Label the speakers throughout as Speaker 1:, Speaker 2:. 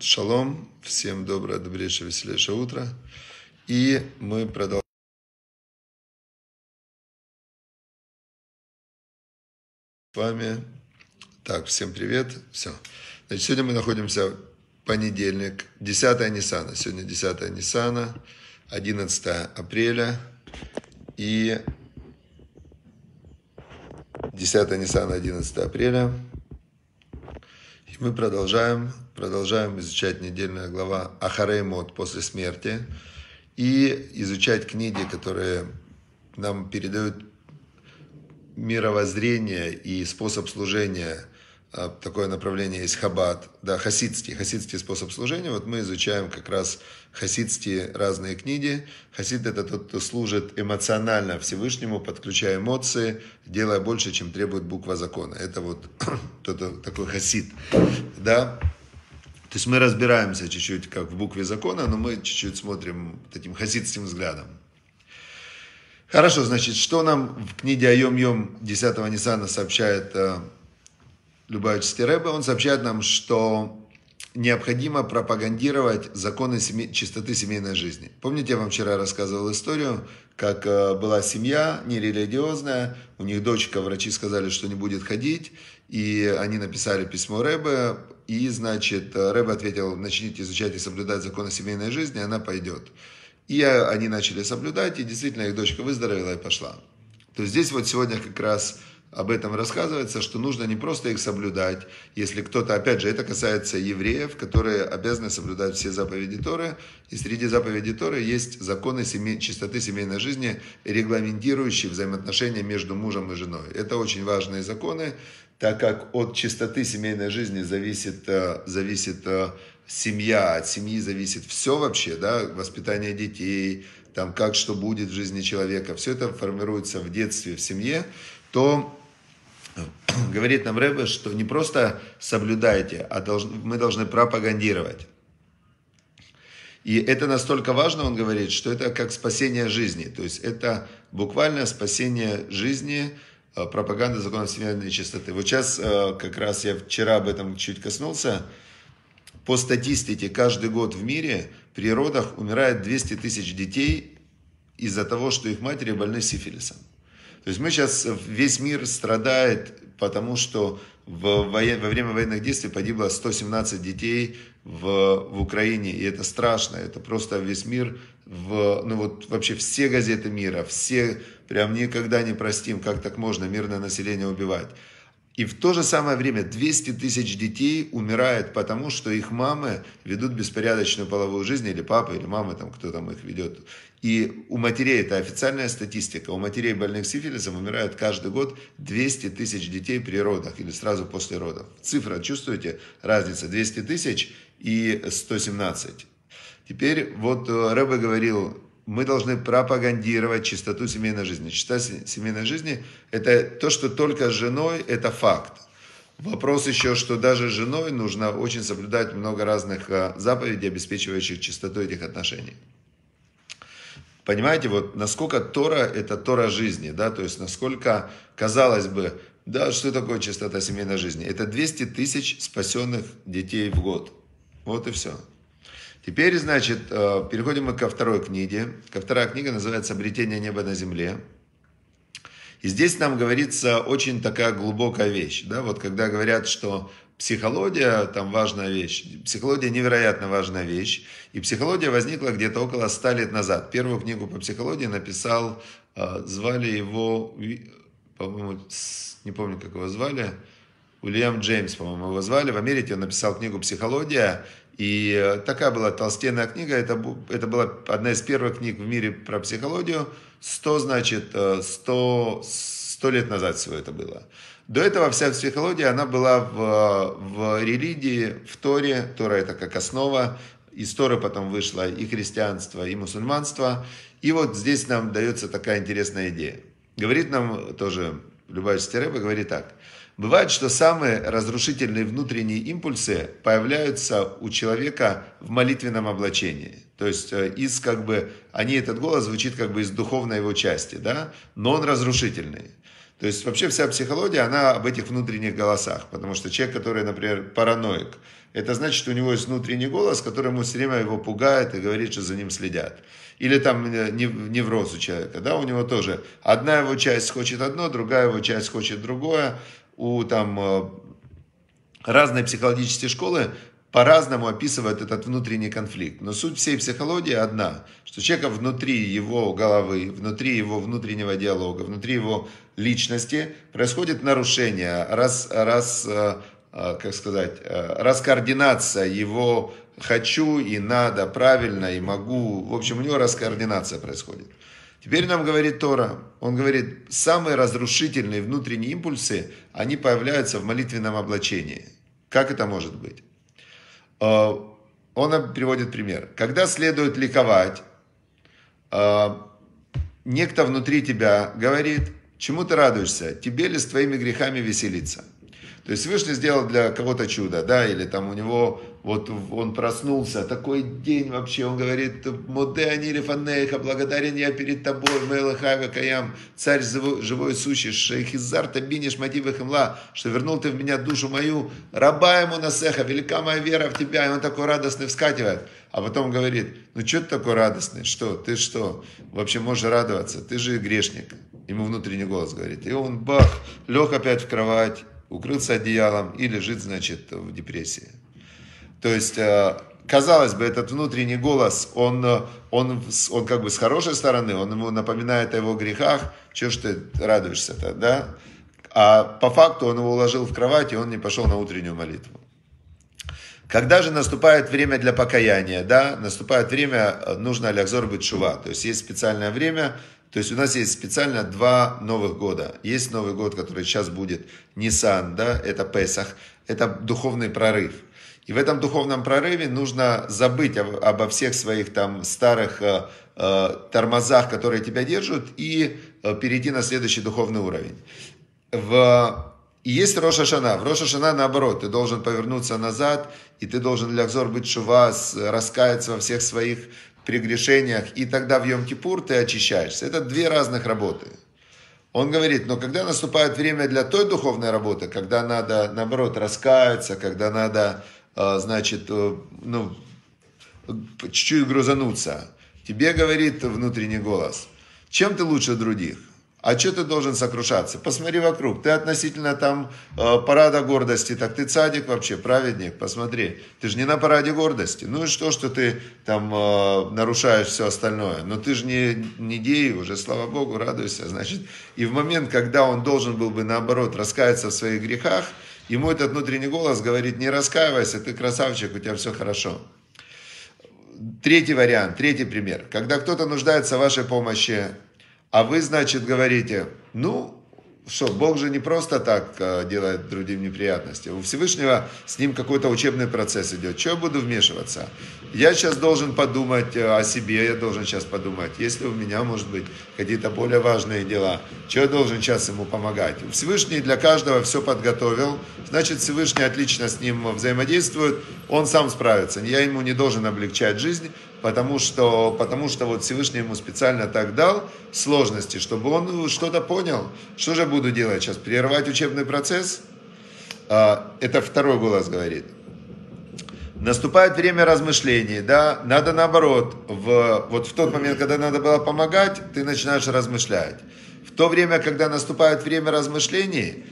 Speaker 1: Шалом, всем доброе, добрейшее, веселейшее утро. И мы продолжаем с вами. Так, всем привет. Все. Значит, сегодня мы находимся в понедельник, 10 Ниссана. Сегодня 10 Ниссана, 11 апреля. И 10 Ниссана, 11 апреля. Мы продолжаем, продолжаем изучать недельная глава Ахареймот после смерти и изучать книги, которые нам передают мировоззрение и способ служения – такое направление есть хаббат, да, хасидский, хасидский способ служения. Вот мы изучаем как раз хасидские разные книги. Хасид это тот, кто служит эмоционально Всевышнему, подключая эмоции, делая больше, чем требует буква закона. Это вот тот такой хасид, да. То есть мы разбираемся чуть-чуть как в букве закона, но мы чуть-чуть смотрим таким хасидским взглядом. Хорошо, значит, что нам в книге Айом-Йом 10-го Ниссана сообщает а, Любавичский Рэбе, он сообщает нам, что необходимо пропагандировать законы семей, чистоты семейной жизни. Помните, я вам вчера рассказывал историю, как э, была семья нерелигиозная, у них дочка, врачи сказали, что не будет ходить, и они написали письмо Рэбе, и, значит, Рэбе ответил, начните изучать и соблюдать законы семейной жизни, она пойдет. И они начали соблюдать, и действительно их дочка выздоровела и пошла. То есть здесь вот сегодня как раз об этом рассказывается, что нужно не просто их соблюдать, если кто-то, опять же, это касается евреев, которые обязаны соблюдать все заповеди Торы, и среди заповедей Торы есть законы семей, чистоты семейной жизни, регламентирующие взаимоотношения между мужем и женой. Это очень важные законы, так как от чистоты семейной жизни зависит, э, зависит э, семья, от семьи зависит все вообще, да, воспитание детей, там, как что будет в жизни человека, все это формируется в детстве, в семье, то говорит нам Рэбе, что не просто соблюдайте, а мы должны пропагандировать. И это настолько важно, он говорит, что это как спасение жизни. То есть это буквально спасение жизни, э, пропаганда закона семейной чистоты. Вот сейчас э, как раз я вчера об этом чуть коснулся. По статистике, каждый год в мире при родах умирает 200 тысяч детей из-за того, что их матери больны сифилисом. То есть мы сейчас, весь мир страдает, потому что в во время военных действий погибло 117 детей в, в Украине, и это страшно, это просто весь мир, в, ну вот вообще все газеты мира, все прям никогда не простим, как так можно мирное население убивать. И в то же самое время 200 тысяч детей умирает, потому что их мамы ведут беспорядочную половую жизнь, или папа, или мама, там, кто там их ведет. И у матерей, это официальная статистика, у матерей больных сифилисом умирают каждый год 200 тысяч детей при родах или сразу после родов. Цифра, чувствуете разница? 200 тысяч и 117. Теперь вот э, Рэбе говорил, мы должны пропагандировать чистоту семейной жизни. Чистота семейной жизни – это то, что только с женой – это факт. Вопрос еще, что даже с женой нужно очень соблюдать много разных э, заповедей, обеспечивающих чистоту этих отношений. Понимаете, вот насколько Тора – это Тора жизни, да, то есть насколько, казалось бы, да, что такое чистота семейной жизни? Это 200 тысяч спасенных детей в год. Вот и все. Теперь, значит, э, переходим мы ко второй книге. Ко вторая книга называется «Обретение неба на земле». И здесь нам говорится очень такая глубокая вещь. Да? Вот когда говорят, что психология там важная вещь. Психология невероятно важная вещь. И психология возникла где-то около ста лет назад. Первую книгу по психологии написал, э, звали его, по-моему, не помню, как его звали, Уильям Джеймс, по-моему, его звали. В Америке он написал книгу «Психология». И э, такая была толстенная книга, это, это была одна из первых книг в мире про психологию. 100, значит, 100, э, 100 лет назад всего это было. До этого вся психология, она была в, в религии, в Торе. Тора это как основа. Из Торы потом вышло и христианство, и мусульманство. И вот здесь нам дается такая интересная идея. Говорит нам тоже Любавич Рэбе, говорит так – Бывает, что самые разрушительные внутренние импульсы появляются у человека в молитвенном облачении. То есть э, из как бы, они, этот голос звучит как бы из духовной его части, да, но он разрушительный. То есть вообще вся психология, она об этих внутренних голосах. Потому что человек, который, например, параноик, это значит, что у него есть внутренний голос, который ему все время его пугает и говорит, что за ним следят. Или там э, невроз у человека, да, у него тоже одна его часть хочет одно, другая его часть хочет другое. У там э, разные психологические школы по-разному описывают этот внутренний конфликт. Но суть всей психологии одна, что человека внутри его головы, внутри его внутреннего диалога, внутри его личности происходит нарушение, раз, раз, э, э, как сказать, раскоординация его хочу и надо, правильно и могу. В общем, у него раскоординация происходит. Теперь нам говорит Тора, он говорит, самые разрушительные внутренние импульсы, они появляются в молитвенном облачении. Как это может быть? Э, он приводит пример. Когда следует ликовать, э, некто внутри тебя говорит, чему ты радуешься, тебе ли с твоими грехами веселиться. То есть Всевышний сделал для кого-то чудо, да, или там у него вот он проснулся, такой день вообще, он говорит, Моде Анили Фанейха, благодарен я перед тобой, Мелахайва Каям, царь живой сущий, Шейхизар Табиниш Матива Химла, что вернул ты в меня душу мою, раба ему насеха, велика моя вера в тебя, и он такой радостный вскакивает, а потом говорит, ну что ты такой радостный, что, ты что, вообще можешь радоваться, ты же грешник, ему внутренний голос говорит, и он бах, лег опять в кровать, укрылся одеялом и лежит, значит, в депрессии. То есть, э, казалось бы, этот внутренний голос, он, э, он, он как бы с хорошей стороны, он ему напоминает о его грехах, чего ж ты радуешься-то, да? А по факту он его уложил в кровать, и он не пошел на утреннюю молитву. Когда же наступает время для покаяния, да, наступает время, э, нужно алякзор быть шува, то есть есть специальное время, то есть у нас есть специально два новых года. Есть Новый год, который сейчас будет, Нисан, да, это Песах, это духовный прорыв – и в этом духовном прорыве нужно забыть обо всех своих там старых э, э, тормозах, которые тебя держат, и э, перейти на следующий духовный уровень. В... И есть Роша Шана. В Роша Шана наоборот, ты должен повернуться назад, и ты должен лягзор быть шува, раскаяться во всех своих прегрешениях, и тогда в Йом-Кипур ты очищаешься. Это две разных работы. Он говорит, но когда наступает время для той духовной работы, когда надо, наоборот, раскаяться, когда надо значит, э, ну, чуть-чуть грузануться. Тебе говорит внутренний голос, чем ты лучше других? А что ты должен сокрушаться? Посмотри вокруг. Ты относительно там э, парада гордости, так ты цадик вообще, праведник, посмотри. Ты же не на параде гордости. Ну и что, что ты там э, нарушаешь все остальное? Но ты же не, не гей уже, слава Богу, радуйся. Значит, и в момент, когда он должен был бы наоборот раскаяться в своих грехах, Ему этот внутренний голос говорит, не раскаивайся, ты красавчик, у тебя все хорошо. Третий вариант, третий пример. Когда кто-то нуждается в вашей помощи, а вы, значит, говорите, ну, что, Бог же не просто так э, делает другим неприятности. У Всевышнего с ним какой-то учебный процесс идет. Что я буду вмешиваться? Я сейчас должен подумать э, о себе, я должен сейчас подумать, если у меня, может быть, какие-то более важные дела, что я должен сейчас ему помогать? Всевышний для каждого все подготовил, значит, Всевышний отлично с ним взаимодействует, он сам справится. Я ему не должен облегчать жизнь, потому что, потому что вот Всевышний ему специально так дал сложности, чтобы он что-то понял. Что же буду делать сейчас? Прервать учебный процесс? А, это второй голос говорит. Наступает время размышлений, да, надо наоборот, в, вот в тот момент, когда надо было помогать, ты начинаешь размышлять. В то время, когда наступает время размышлений,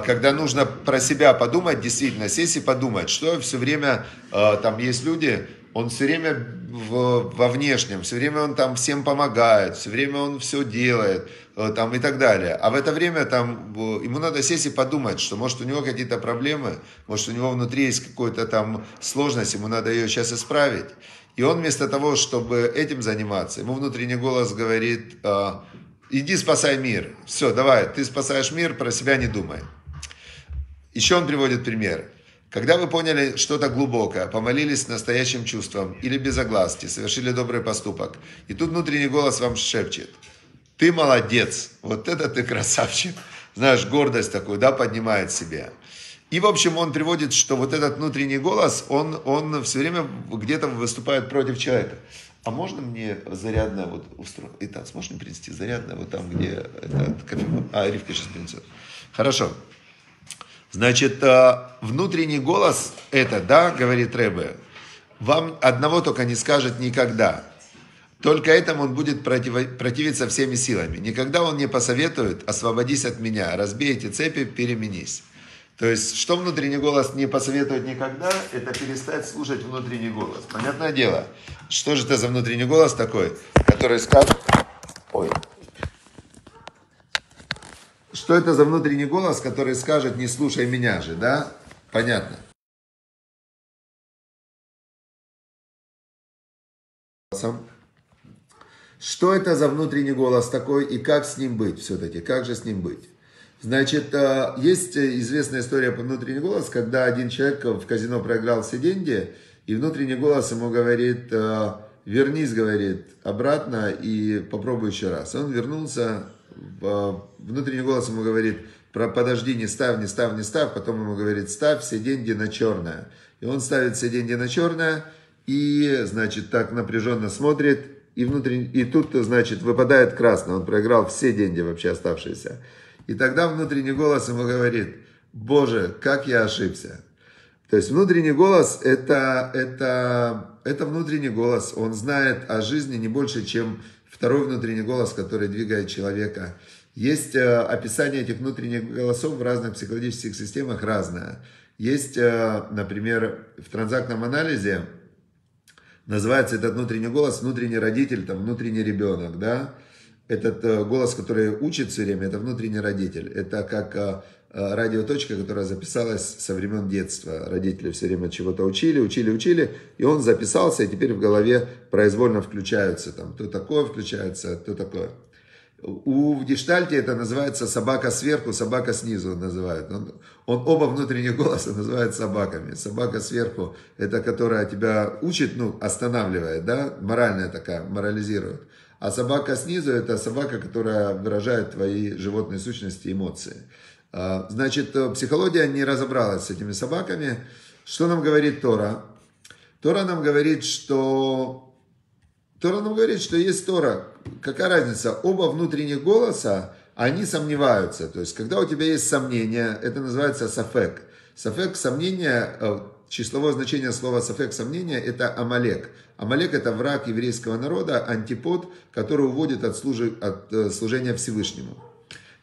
Speaker 1: когда нужно про себя подумать, действительно, сесть и подумать, что все время, а, там есть люди, он все время в, во внешнем, все время он там всем помогает, все время он все делает, э, там и так далее. А в это время там ему надо сесть и подумать, что может у него какие-то проблемы, может у него внутри есть какая-то там сложность, ему надо ее сейчас исправить. И он вместо того, чтобы этим заниматься, ему внутренний голос говорит, э, иди спасай мир. Все, давай, ты спасаешь мир, про себя не думай. Еще он приводит пример. Когда вы поняли что-то глубокое, помолились с настоящим чувством или без огласки, совершили добрый поступок, и тут внутренний голос вам шепчет, ты молодец, вот это ты красавчик. Знаешь, гордость такую, да, поднимает себе. И, в общем, он приводит, что вот этот внутренний голос, он, он все время где-то выступает против человека. А можно мне зарядное вот устроить? Итак, сможешь мне принести зарядное вот там, где это кофе? А, Ривка сейчас принесет. Хорошо. Значит, э, внутренний голос это, да, говорит Рэбе, вам одного только не скажет никогда. Только этому он будет против, противиться всеми силами. Никогда он не посоветует, освободись от меня, разбей эти цепи, переменись. То есть, что внутренний голос не посоветует никогда, это перестать слушать внутренний голос. Понятное дело. Что же это за внутренний голос такой, который скажет... Ой. Что это за внутренний голос, который скажет, не слушай меня же, да? Понятно. Что это за внутренний голос такой и как с ним быть все-таки? Как же с ним быть? Значит, э, есть известная история по внутренний голос, когда один человек в казино проиграл все деньги, и внутренний голос ему говорит, э, вернись, говорит, обратно и попробуй еще раз. Он вернулся, внутренний голос ему говорит, подожди, не ставь, не ставь, не ставь, потом ему говорит, ставь все деньги на черное. И он ставит все деньги на черное, и, значит, так напряженно смотрит, и, внутренний, и тут, значит, выпадает красный, он проиграл все деньги вообще оставшиеся. И тогда внутренний голос ему говорит, Боже, как я ошибся. То есть внутренний голос это, это, это внутренний голос. Он знает о жизни не больше, чем второй внутренний голос, который двигает человека. Есть э, описание этих внутренних голосов в разных психологических системах разное. Есть, э, например, в транзактном анализе называется этот внутренний голос внутренний родитель, там, внутренний ребенок, да этот э, голос, который учит все время, это внутренний родитель. Это как э, э, радиоточка, которая записалась со времен детства. Родители все время чего-то учили, учили, учили, и он записался, и теперь в голове произвольно включаются. Там, то такое включается, то такое. У в гештальте это называется собака сверху, собака снизу называют. Он, он оба внутренних голоса называют собаками. Собака сверху, это которая тебя учит, ну, останавливает, да, моральная такая, морализирует. А собака снизу – это собака, которая выражает твои животные сущности, эмоции. А, значит, психология не разобралась с этими собаками. Что нам говорит Тора? Тора нам говорит, что... Тора нам говорит, что есть Тора. Какая разница? Оба внутренних голоса, они сомневаются. То есть, когда у тебя есть сомнения, это называется сафек. Сафек, сомнение, э, числовое значение слова сафек, сомнение, это амалек. Амалек это враг еврейского народа, антипод, который уводит от, служи, от э, служения Всевышнему.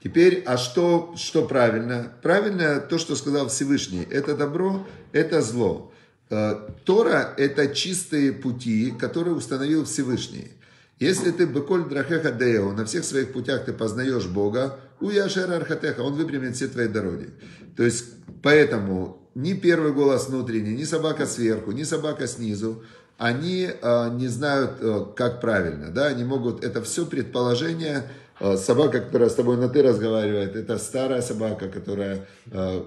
Speaker 1: Теперь, а что, что правильно? Правильно то, что сказал Всевышний. Это добро, это зло. Э, Тора – это чистые пути, которые установил Всевышний. Если ты беколь драхеха део, на всех своих путях ты познаешь Бога, у Яшера Архатеха, он выпрямит все твои дороги. То есть, поэтому ни первый голос внутренний, ни собака сверху, ни собака снизу, они э, не знают, э, как правильно, да, они могут, это все предположение, э, собака, которая с тобой на ты разговаривает, это старая собака, которая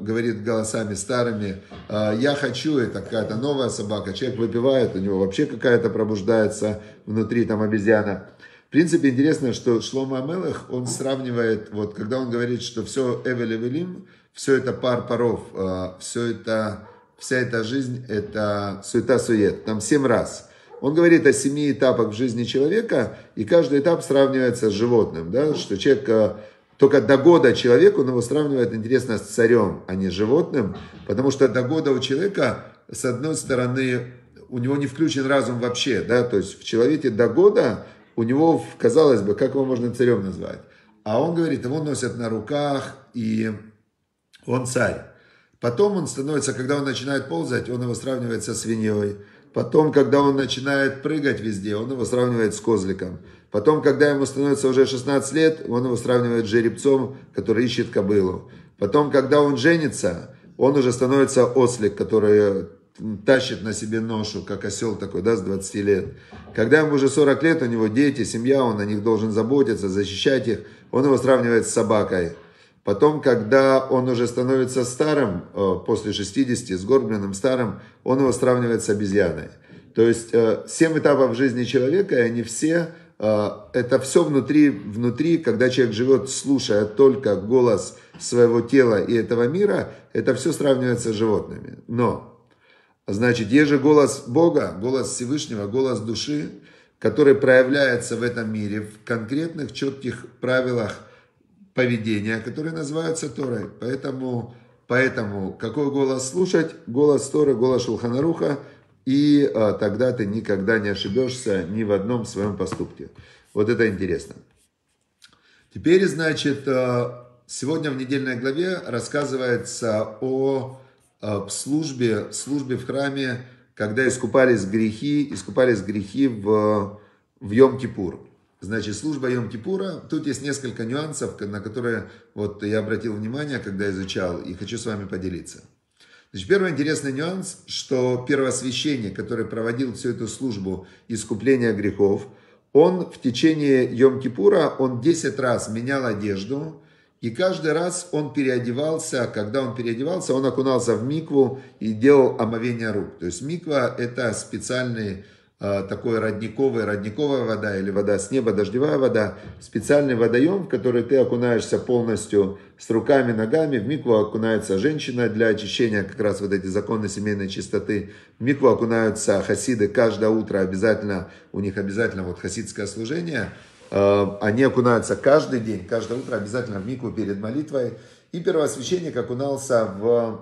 Speaker 1: говорит голосами старыми, я хочу, это какая-то новая собака, человек выпивает, у него вообще какая-то пробуждается внутри там обезьяна. В принципе, интересно, что Шлома Амелах, он сравнивает, вот когда он говорит, что все Эвель Эвелим, все это пар паров, все это вся эта жизнь – это суета-сует. Там семь раз. Он говорит о семи этапах в жизни человека, и каждый этап сравнивается с животным, да, что человек э, только до года человек, он его сравнивает, интересно, с царем, а не животным, потому что до года у человека, с одной стороны, у него не включен разум вообще, да, то есть в человеке до года у него, казалось бы, как его можно царем назвать? А он говорит, его носят на руках, и он царь. Потом он становится, когда он начинает ползать, он его сравнивает со свиньей. Потом, когда он начинает прыгать везде, он его сравнивает с козликом. Потом, когда ему становится уже 16 лет, он его сравнивает с жеребцом, который ищет кобылу. Потом, когда он женится, он уже становится ослик, который тащит на себе ношу, как осел такой, да, с 20 лет. Когда ему уже 40 лет, у него дети, семья, он о них должен заботиться, защищать их, он его сравнивает с собакой. Потом, когда он уже становится старым, э, после 60, сгорбленным старым, он его сравнивает с обезьяной. То есть, э, семь этапов жизни человека, и они все, э, это все внутри, внутри, когда человек живет, слушая только голос своего тела и этого мира, это все сравнивается с животными. Но, значит, есть же голос Бога, голос Всевышнего, голос души, который проявляется в этом мире в конкретных четких правилах поведения, которые называются Торой. Поэтому, поэтому какой голос слушать? Голос Торы, голос Шулханаруха, и а, тогда ты никогда не ошибешься ни в одном своем поступке. Вот это интересно. Теперь, значит, а, сегодня в недельной главе рассказывается о а, службе, службе в храме, когда искупались грехи, искупались грехи в, в Йом-Кипур. Значит, служба Йом-Кипура, тут есть несколько нюансов, на которые вот я обратил внимание, когда изучал, и хочу с вами поделиться. Значит, первый интересный нюанс, что первосвященник, который проводил всю эту службу искупления грехов, он в течение Йом-Кипура, он 10 раз менял одежду, и каждый раз он переодевался, когда он переодевался, он окунался в микву и делал омовение рук. То есть миква это специальный Э, такой родниковый, родниковая вода или вода с неба, дождевая вода, специальный водоем, в который ты окунаешься полностью с руками, ногами. В микву окунается женщина для очищения как раз вот эти законы семейной чистоты. В микву окунаются хасиды каждое утро обязательно, у них обязательно вот хасидское служение. Э, они окунаются каждый день, каждое утро обязательно в микву перед молитвой. И первосвященник окунался в,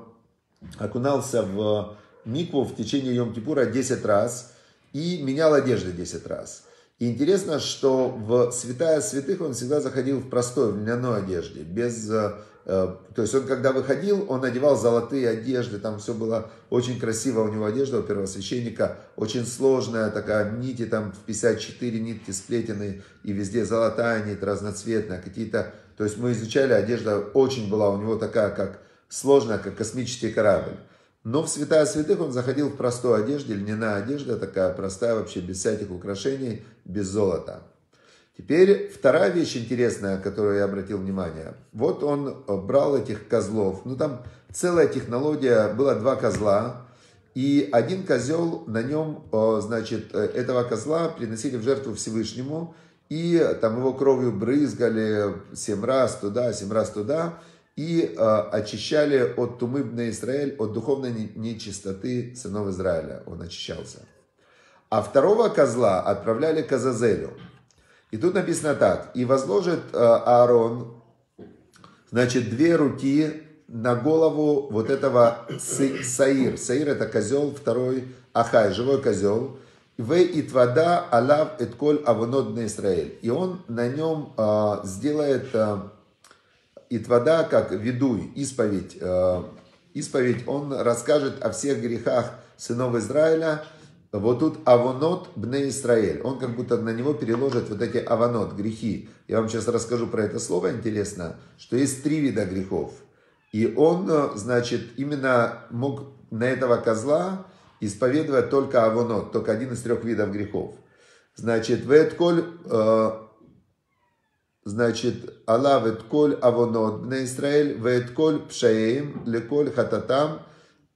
Speaker 1: окунался в микву в течение Йом-Кипура 10 раз – и менял одежды 10 раз. И интересно, что в святая святых он всегда заходил в простой, в льняной одежде, без... Э, э, то есть он, когда выходил, он надевал золотые одежды, там все было очень красиво, у него одежда у первосвященника, очень сложная такая, нити там в 54 нитки сплетены, и везде золотая нить, разноцветная, какие-то... То есть мы изучали, одежда очень была у него такая, как сложная, как космический корабль. Но в святая святых он заходил в простой одежде, льняная одежда, такая простая вообще, без всяких украшений, без золота. Теперь вторая вещь интересная, которую я обратил внимание. Вот он брал этих козлов. Ну там целая технология, было два козла. И один козел, на нем, значит, этого козла приносили в жертву Всевышнему. И там его кровью брызгали семь раз туда, семь раз туда и э, очищали от тумы на Израиль, от духовной нечистоты сынов Израиля. Он очищался. А второго козла отправляли к Азазелю. И тут написано так. И возложит э, Аарон, значит, две руки на голову вот этого Саир. Саир это козел, второй Ахай, живой козел. В итвада алав этколь авонот на Израиль. И он на нем э, сделает... Э, Итвада, как ведуй, исповедь, э, исповедь, он расскажет о всех грехах сынов Израиля. Вот тут авонот бне Израиль. Он как будто на него переложит вот эти аванот, грехи. Я вам сейчас расскажу про это слово, интересно, что есть три вида грехов. И он, э, значит, именно мог на этого козла исповедовать только авонот, только один из трех видов грехов. Значит, ветколь э, значит, Аллах коль авонот бне Израиль, вет коль пшаим, леколь хататам,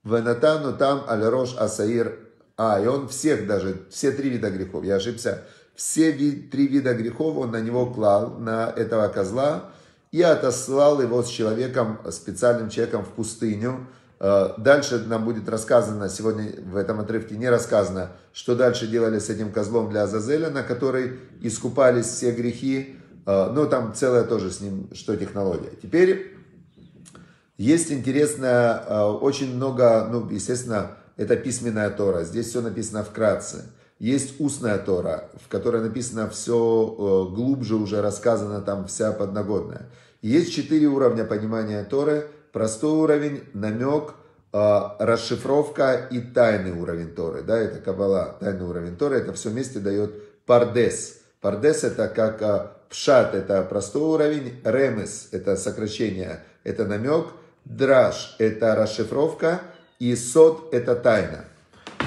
Speaker 1: венатану там аль рош асаир. А, и он всех даже, все три вида грехов, я ошибся, все ви, три вида грехов он на него клал, на этого козла, и отослал его с человеком, специальным человеком в пустыню. Э, дальше нам будет рассказано, сегодня в этом отрывке не рассказано, что дальше делали с этим козлом для Азазеля, на который искупались все грехи. А, ну, там целая тоже с ним, что технология. Теперь есть интересно, а, очень много, ну, естественно, это письменная Тора. Здесь все написано вкратце. Есть устная Тора, в которой написано все глубже уже рассказано, там вся подногодная. есть четыре уровня понимания Торы. Простой уровень, намек, а, расшифровка и тайный уровень Торы. Да, это Кабала, тайный уровень Торы. Это все вместе дает пардес. Пардес это как Пшат – это простой уровень, ремес – это сокращение, это намек, драж – это расшифровка, и сот – это тайна.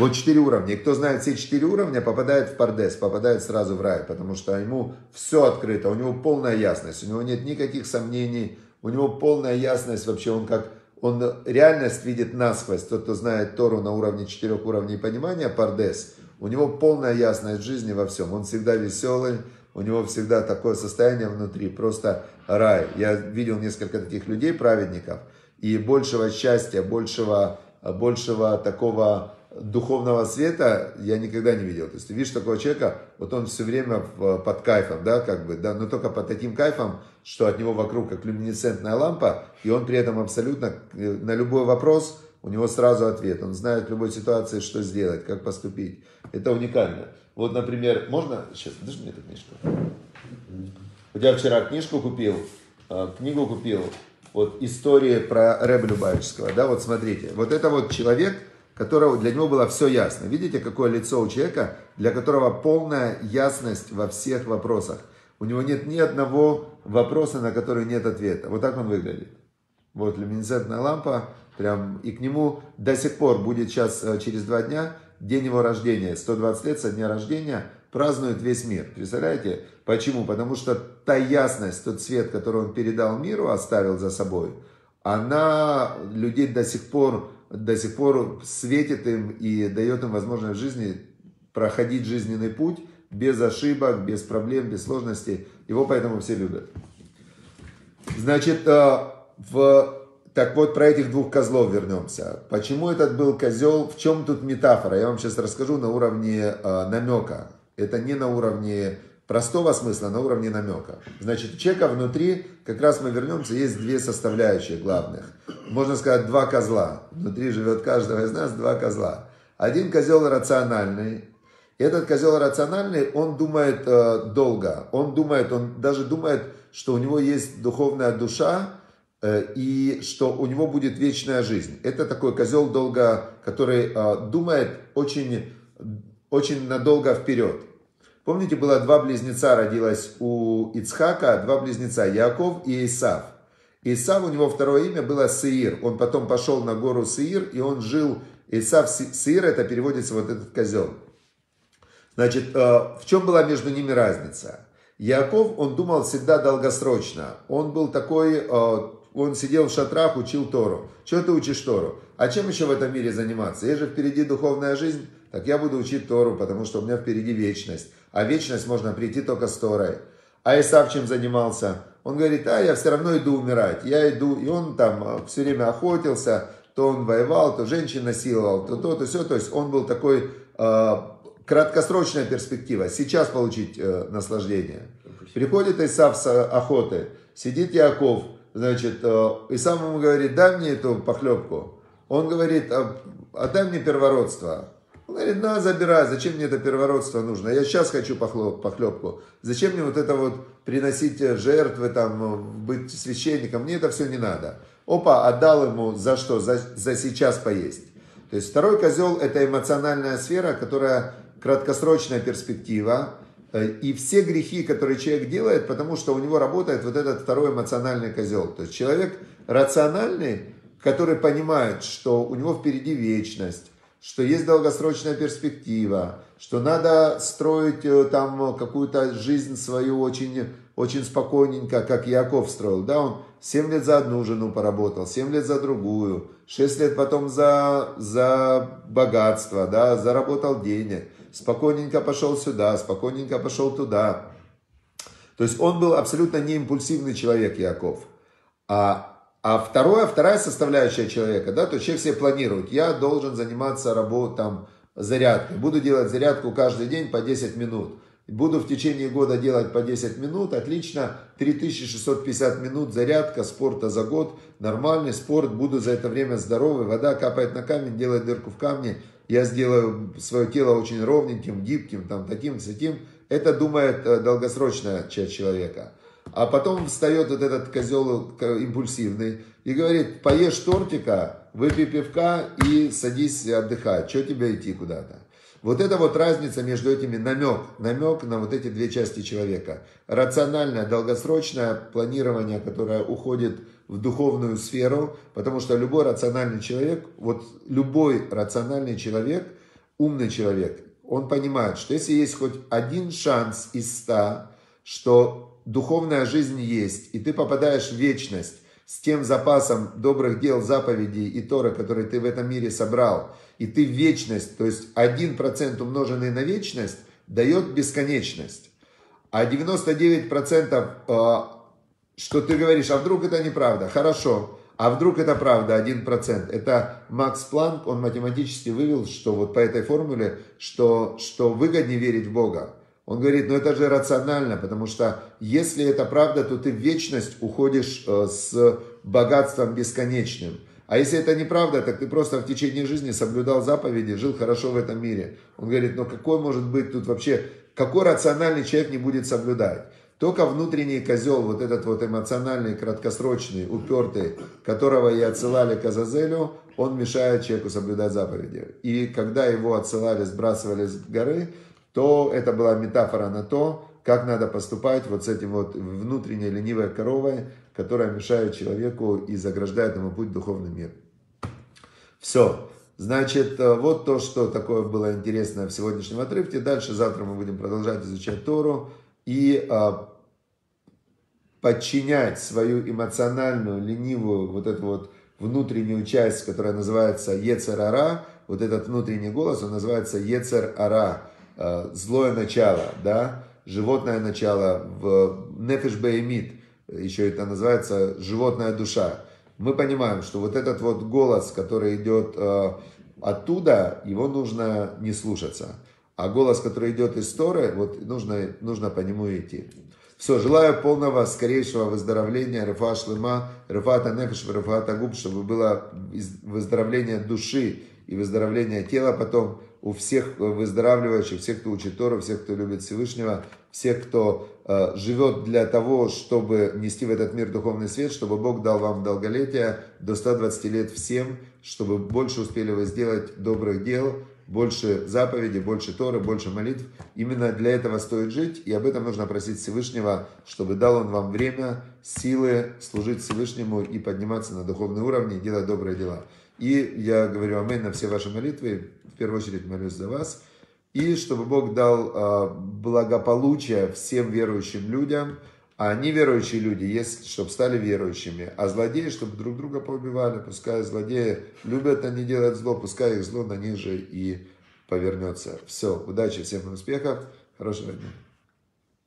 Speaker 1: Вот четыре уровня. И кто знает все четыре уровня, попадает в пардес, попадает сразу в рай, потому что ему все открыто, у него полная ясность, у него нет никаких сомнений, у него полная ясность вообще, он как он реальность видит насквозь. Тот, кто знает Тору на уровне четырех уровней понимания, пардес, у него полная ясность жизни во всем. Он всегда веселый, у него всегда такое состояние внутри, просто рай. Я видел несколько таких людей, праведников, и большего счастья, большего, большего такого духовного света я никогда не видел. То есть ты видишь такого человека, вот он все время под кайфом, да, как бы, да, но только под таким кайфом, что от него вокруг как люминесцентная лампа, и он при этом абсолютно э, на любой вопрос, у него сразу ответ. Он знает в любой ситуации, что сделать, как поступить. Это уникально. Вот, например, можно... Сейчас, даже мне эту книжку. Вот я вчера книжку купил, а, книгу купил, вот истории про Рэба Любавичского, да, вот смотрите, вот это вот человек, которого для него было все ясно. Видите, какое лицо у человека, для которого полная ясность во всех вопросах. У него нет ни одного вопроса, на который нет ответа. Вот так он выглядит. Вот люминесцентная лампа, прям, и к нему до сих пор будет сейчас, э, через два дня, день его рождения, 120 лет со дня рождения, празднует весь мир. Представляете? Почему? Потому что та ясность, тот цвет, который он передал миру, оставил за собой, она людей до сих пор до сих пор светит им и дает им возможность в жизни проходить жизненный путь без ошибок, без проблем, без сложностей. Его поэтому все любят. Значит, э, в... так вот про этих двух козлов вернемся. Почему этот был козел? В чем тут метафора? Я вам сейчас расскажу на уровне э, намека. Это не на уровне простого смысла, а на уровне намека. Значит, у человека внутри, как раз мы вернемся, есть две составляющие главных. Можно сказать, два козла. Внутри живет каждого из нас два козла. Один козел рациональный. Этот козел рациональный, он думает э, долго. Он думает, он даже думает, что у него есть духовная душа, и что у него будет вечная жизнь. Это такой козел долго, который э, думает очень, очень надолго вперед. Помните, было два близнеца, родилось у Ицхака, два близнеца, Яков и Исав. Исав, у него второе имя было Сеир. Он потом пошел на гору Сеир, и он жил, Исав Сеир, это переводится вот этот козел. Значит, э, в чем была между ними разница? Яков, он думал всегда долгосрочно. Он был такой, э, он сидел в шатрах, учил Тору. Что ты учишь Тору? А чем еще в этом мире заниматься? Есть же впереди духовная жизнь, так я буду учить Тору, потому что у меня впереди вечность а вечность можно прийти только с Торой. А Исав чем занимался? Он говорит, а я все равно иду умирать, я иду, и он там э, все время охотился, то он воевал, то женщин насиловал, то то, то все, то есть он был такой э, краткосрочная перспектива, сейчас получить э, наслаждение. Приходит Исав с э, охоты, сидит Яков, значит, э, Исав ему говорит, дай мне эту похлебку. Он говорит, а, отдай мне первородство. Он говорит, на, забирай, зачем мне это первородство нужно? Я сейчас хочу похлебку. Зачем мне вот это вот приносить жертвы, там, быть священником? Мне это все не надо. Опа, отдал ему за что? За, за сейчас поесть. То есть второй козел это эмоциональная сфера, которая краткосрочная перспектива. Э, и все грехи, которые человек делает, потому что у него работает вот этот второй эмоциональный козел. То есть человек рациональный, который понимает, что у него впереди вечность, что есть долгосрочная перспектива, что надо строить э, там какую-то жизнь свою очень, очень спокойненько, как Яков строил. Да, он 7 лет за одну жену поработал, 7 лет за другую, 6 лет потом за, за богатство, да, заработал денег, спокойненько пошел сюда, спокойненько пошел туда. То есть он был абсолютно не импульсивный человек, Яков. А а второе, вторая составляющая человека, да, то есть человек себе планирует, я должен заниматься работой, там, зарядкой, буду делать зарядку каждый день по 10 минут, буду в течение года делать по 10 минут, отлично, 3650 минут зарядка спорта за год, нормальный спорт, буду за это время здоровый, вода капает на камень, делает дырку в камне, я сделаю свое тело очень ровненьким, гибким, там, таким, таким, это думает э, долгосрочная часть человека. А потом встает вот этот козел импульсивный и говорит, поешь тортика, выпей пивка и садись отдыхать. Что тебе идти куда-то? Вот это вот разница между этими намек, намек на вот эти две части человека. Рациональное, долгосрочное планирование, которое уходит в духовную сферу, потому что любой рациональный человек, вот любой рациональный человек, умный человек, он понимает, что если есть хоть один шанс из ста, что духовная жизнь есть, и ты попадаешь в вечность с тем запасом добрых дел, заповедей и Тора, который ты в этом мире собрал, и ты в вечность, то есть 1% умноженный на вечность, дает бесконечность. А 99% э, что ты говоришь, а вдруг это неправда? Хорошо. А вдруг это правда, 1%. Это Макс Планк, он математически вывел, что вот по этой формуле, что, что выгоднее верить в Бога. Он говорит, ну это же рационально, потому что если это правда, то ты в вечность уходишь э, с богатством бесконечным. А если это неправда, так ты просто в течение жизни соблюдал заповеди, жил хорошо в этом мире. Он говорит, ну какой может быть тут вообще, какой рациональный человек не будет соблюдать? Только внутренний козел, вот этот вот эмоциональный, краткосрочный, упертый, которого и отсылали к Азазелю, он мешает человеку соблюдать заповеди. И когда его отсылали, сбрасывали с горы, то это была метафора на то, как надо поступать вот с этим вот внутренней ленивой коровой, которая мешает человеку и заграждает ему путь в духовный мир. Все. Значит, э, вот то, что такое было интересно в сегодняшнем отрывке. Дальше завтра мы будем продолжать изучать Тору и а, подчинять свою эмоциональную, ленивую, вот эту вот внутреннюю часть, которая называется Ецер-Ара, вот этот внутренний голос, он называется Ецер-Ара. Э, злое начало, да, животное начало, в нефиш беймит, еще это называется животная душа. Мы понимаем, что вот этот вот голос, который идет э, оттуда, его нужно не слушаться. А голос, который идет из Торы, вот нужно, нужно по нему идти. Все, желаю полного, скорейшего выздоровления, рефа шлема, рефата нефиш, рефата губ, чтобы было выздоровление души и выздоровление тела потом, у всех выздоравливающих, всех, кто учит Тору, всех, кто любит Всевышнего, всех, кто э, живет для того, чтобы нести в этот мир духовный свет, чтобы Бог дал вам долголетие до 120 лет всем, чтобы больше успели вы сделать добрых дел, больше заповедей, больше Торы, больше молитв. Именно для этого стоит жить, и об этом нужно просить Всевышнего, чтобы дал Он вам время, силы служить Всевышнему и подниматься на духовный уровень, и делать добрые дела. И я говорю аминь на все ваши молитвы. В первую очередь молюсь за вас. И чтобы Бог дал а, благополучие всем верующим людям, а неверующие люди есть, чтобы стали верующими, а злодеи, чтобы друг друга поубивали. Пускай злодеи любят они делать зло, пускай их зло на них же и повернется. Все, удачи, всем успехов, хорошего дня.